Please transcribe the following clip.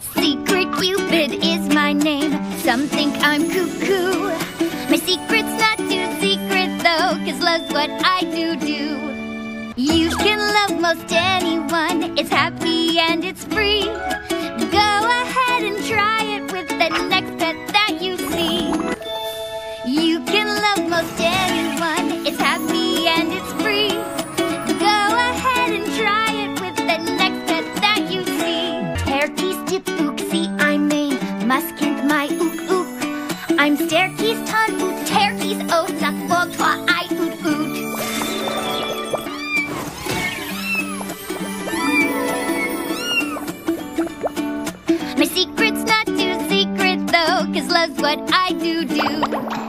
Secret Cupid is my name. Some think I'm cuckoo. My secret's not too secret though, cause love's what I do do. You can love most anyone, it's happy and it's free. Go ahead and try it with the next pet that you see. You can love most anyone, Ook, see I'm Maine. Muskent my ook ook. I'm stairkeys ton oot, terkeys oh, suck vol twa I oot oot. My secret's not too secret though, cause love's what I do do